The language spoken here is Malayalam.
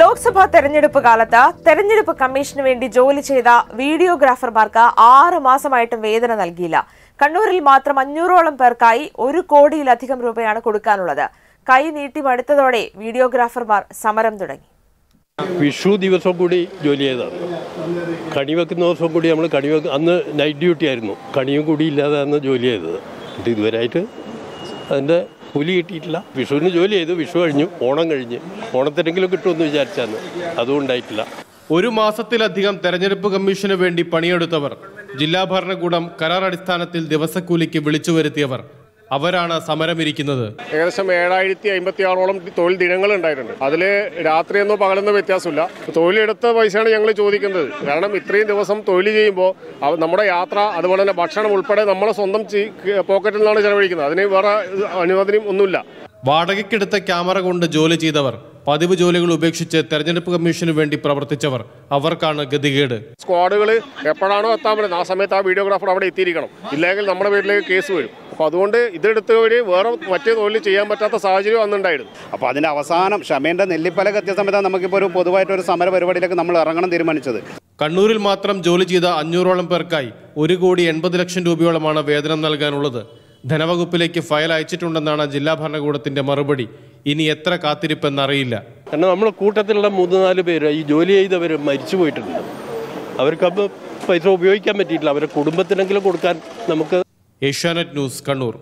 ലോക്സഭാ തെരഞ്ഞെടുപ്പ് കാലത്ത് തെരഞ്ഞെടുപ്പ് കമ്മീഷന് വേണ്ടി ജോലി ചെയ്ത വീഡിയോഗ്രാഫർമാർക്ക് ആറ് മാസമായിട്ടും വേതനം നൽകിയില്ല. കണ്ണൂരിൽ മാത്രം അഞ്ഞൂറോളം പേർക്കായി ഒരു കോടിയിലധികം രൂപയാണ് കൊടുക്കാനുള്ളത്. കൈ നീട്ടി മടുത്തതോടെ വീഡിയോഗ്രാഫർമാർ സമരം തുടങ്ങി. വിഷു ദിവസം കൂടി ജോലി ചെയ്തതാണ്. കണി വെക്കുന്ന ദിവസം കൂടി നമ്മൾ കണി വെക്ക അന്ന് നൈറ്റ് ഡ്യൂട്ടി ആയിരുന്നു. കണിയും കൂടി ഇല്ലാതെ അന്ന് ജോലി ചെയ്തത്. ഇതുവരെ ഇതുവരെയായിട്ട് അതിന്റെ കൂലി കിട്ടിയിട്ടില്ല. വിഷുവിന് ജോലി ചെയ്തു. വിഷു കഴിഞ്ഞു. ഓണം കഴിഞ്ഞ്. ഓണത്തിനെങ്കിലും കിട്ടുമെന്ന് വിചാരിച്ചാന്ന്. അതും ഉണ്ടായിട്ടില്ല. ഒരു മാസത്തിലധികം തെരഞ്ഞെടുപ്പ് കമ്മീഷന് വേണ്ടി പണിയെടുത്തവർ ജില്ലാ ഭരണകൂടം കരാർ അടിസ്ഥാനത്തിൽ ദിവസക്കൂലിക്ക് വിളിച്ചു വരുത്തിയവർ അവരാണ് സമരമിരിക്കുന്നത്. ഏകദേശം ഏഴായിരത്തി അമ്പത്തി ആറോളം തൊഴിൽ ദിനങ്ങൾ ഉണ്ടായിട്ടുണ്ട്. അതിൽ രാത്രിയെന്നോ പകലെന്നോ വ്യത്യാസമില്ല. തൊഴിലെടുത്ത പൈസയാണ് ഞങ്ങൾ ചോദിക്കുന്നത്. കാരണം ഇത്രയും ദിവസം തൊഴിൽ ചെയ്യുമ്പോൾ നമ്മുടെ യാത്ര അതുപോലെ തന്നെ ഭക്ഷണം ഉൾപ്പെടെ നമ്മളെ സ്വന്തം പോക്കറ്റിൽ നിന്നാണ് ചെലവഴിക്കുന്നത്. അതിന് വേറെ അനുവാദനം ഒന്നുമില്ല. വാടകയ്ക്കെടുത്ത ക്യാമറ കൊണ്ട് ജോലി ചെയ്തവർ പതിവ് ജോലികൾ ഉപേക്ഷിച്ച് തെരഞ്ഞെടുപ്പ് കമ്മീഷന് വേണ്ടി പ്രവർത്തിച്ചവർ അവർക്കാണ് ഗതികേട്. സ്ക്വാഡുകൾ എപ്പോഴാണോ എത്താൻ പറ്റുന്നത്? ആ സമയത്ത് ആ വീഡിയോഗ്രാഫർ അവിടെ എത്തിയിരിക്കണം. ഇല്ലെങ്കിൽ നമ്മുടെ വീട്ടിലേക്ക് കേസ് വരും. അപ്പോൾ അതുകൊണ്ട് ഇതെടുത്ത് വഴി വേറെ മറ്റേ തൊഴിൽ ചെയ്യാൻ പറ്റാത്ത സാഹചര്യം അന്നുണ്ടായിരുന്നു അപ്പോൾ അതിന്റെ അവസാനം ക്ഷമേന്റെ നെല്ലിപ്പലക എത്തിയ സമയത്താണ് നമുക്കിപ്പോൾ ഒരു പൊതുവായിട്ട് ഒരു സമര പരിപാടിയിലേക്ക് നമ്മൾ ഇറങ്ങണം തീരുമാനിച്ചത്. കണ്ണൂരിൽ മാത്രം ജോലി ചെയ്ത അഞ്ഞൂറോളം പേർക്കായി ഒരു കോടി എൺപത് ലക്ഷം രൂപയോളമാണ് വേതനം നൽകാനുള്ളത്. ധനവകുപ്പിലേക്ക് ഫയൽ അയച്ചിട്ടുണ്ടെന്നാണ് ജില്ലാ ഭരണകൂടത്തിന്റെ മറുപടി. ഇനി എത്ര കാത്തിരിപ്പെന്നറിയില്ല. കാരണം നമ്മുടെ കൂട്ടത്തിലുള്ള മൂന്ന് നാല് പേര് ഈ ജോലി ചെയ്തവർ മരിച്ചു പോയിട്ടുണ്ട്. അവർക്ക് പൈസ ഉപയോഗിക്കാൻ പറ്റിയിട്ടില്ല. അവരുടെ കുടുംബത്തിനെങ്കിലും കൊടുക്കാൻ നമുക്ക് ഏഷ്യാനെറ്റ് ന്യൂസ് കണ്ണൂർ.